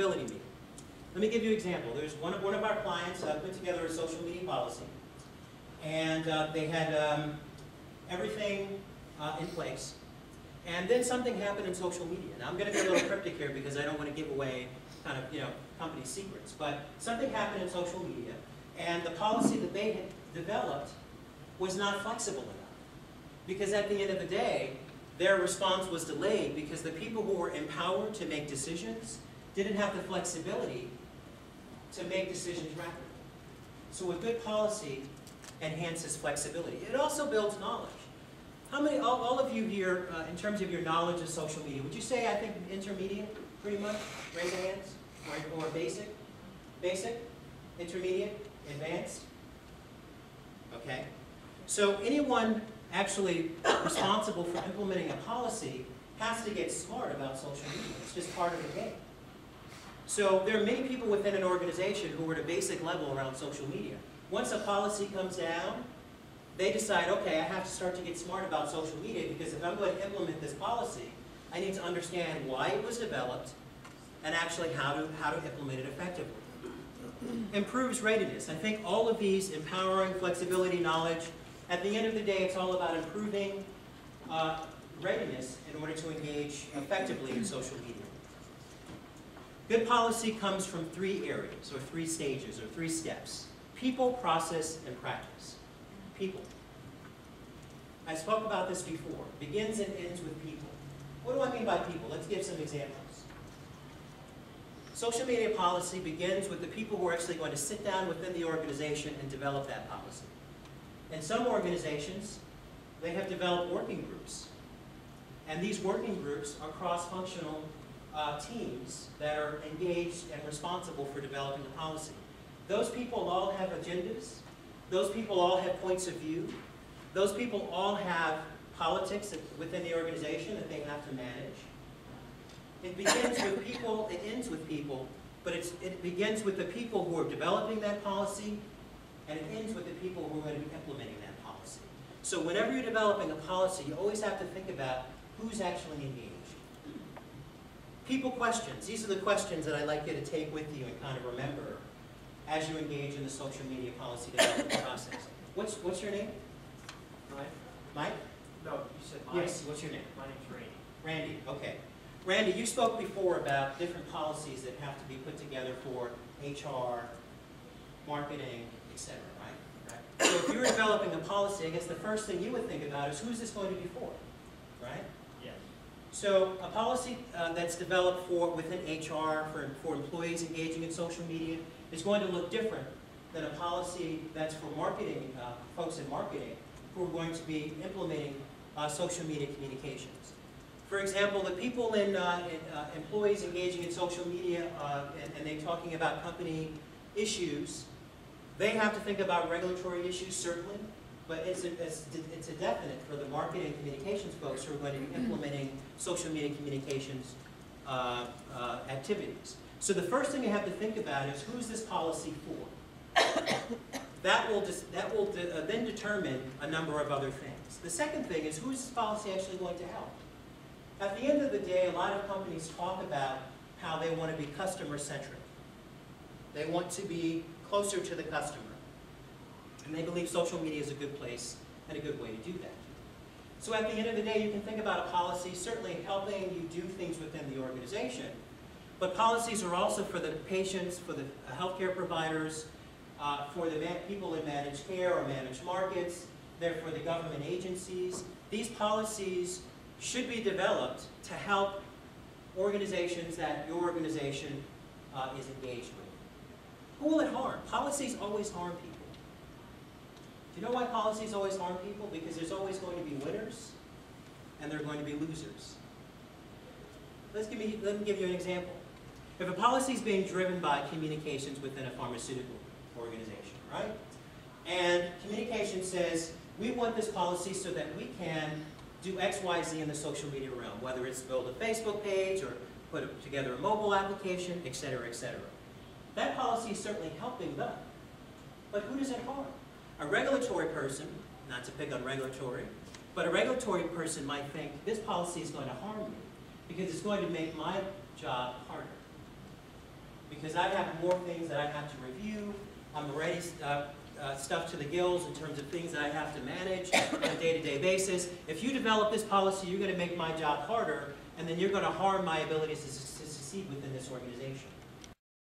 flexibility meeting. Let me give you an example. There's one of, one of our clients uh, put together a social media policy, and uh, they had um, everything uh, in place. And then something happened in social media. Now I'm going to be a little cryptic here because I don't want to give away kind of, you know, company secrets. But something happened in social media, and the policy that they had developed was not flexible enough. Because at the end of the day, their response was delayed because the people who were empowered to make decisions didn't have the flexibility to make decisions rapidly. So a good policy enhances flexibility. It also builds knowledge. How many, all, all of you here, uh, in terms of your knowledge of social media, would you say, I think, intermediate, pretty much? Raise your hands. Or, or basic? Basic? Intermediate? Advanced? Okay. So anyone actually responsible for implementing a policy has to get smart about social media. It's just part of the game. So there are many people within an organization who are at a basic level around social media. Once a policy comes down, they decide, okay, I have to start to get smart about social media because if I'm going to implement this policy, I need to understand why it was developed and actually how to, how to implement it effectively. Improves readiness. I think all of these empowering, flexibility, knowledge, at the end of the day, it's all about improving uh, readiness in order to engage effectively in social media. Good policy comes from three areas, or three stages, or three steps. People, process, and practice. People. I spoke about this before. Begins and ends with people. What do I mean by people? Let's give some examples. Social media policy begins with the people who are actually going to sit down within the organization and develop that policy. In some organizations, they have developed working groups. And these working groups are cross-functional uh, teams that are engaged and responsible for developing the policy. Those people all have agendas. Those people all have points of view. Those people all have politics within the organization that they have to manage. It begins with people, it ends with people, but it begins with the people who are developing that policy, and it ends with the people who are going to be implementing that policy. So whenever you're developing a policy, you always have to think about who's actually engaged. People questions. These are the questions that I'd like you to take with you and kind of remember as you engage in the social media policy development process. What's, what's your name? Mike? Mike? No, you said Mike. Yes, what's your name? My name's Randy. Randy, okay. Randy, you spoke before about different policies that have to be put together for HR, marketing, etc., right? Right. So if you're developing a policy, I guess the first thing you would think about is who's this going to be for, right? So a policy uh, that's developed for within HR for, for employees engaging in social media is going to look different than a policy that's for marketing, uh, folks in marketing who are going to be implementing uh, social media communications. For example, the people in, uh, in uh, employees engaging in social media uh, and, and they're talking about company issues, they have to think about regulatory issues certainly, but it's a, it's, it's a definite for the marketing and communications folks who are going to be implementing social media communications uh, uh, activities. So the first thing you have to think about is who's this policy for? that will, that will de uh, then determine a number of other things. The second thing is who's this policy actually going to help? At the end of the day, a lot of companies talk about how they want to be customer-centric. They want to be closer to the customer. And they believe social media is a good place and a good way to do that. So at the end of the day, you can think about a policy certainly helping you do things within the organization, but policies are also for the patients, for the healthcare providers, uh, for the people in managed care or managed markets, they're for the government agencies. These policies should be developed to help organizations that your organization uh, is engaged with. Who will it harm? Policies always harm people. You know why policies always harm people? Because there's always going to be winners and there are going to be losers. Let's give me, let me give you an example. If a policy is being driven by communications within a pharmaceutical organization, right? And communication says, we want this policy so that we can do X, Y, Z in the social media realm, whether it's build a Facebook page or put together a mobile application, et cetera, et cetera. That policy is certainly helping them. But who does it harm? A regulatory person, not to pick on regulatory, but a regulatory person might think this policy is going to harm me because it's going to make my job harder. because I have more things that I have to review. I'm already uh, uh, stuffed to the gills in terms of things that I have to manage on a day-to-day basis. If you develop this policy, you're going to make my job harder, and then you're going to harm my ability to to succeed within this organization.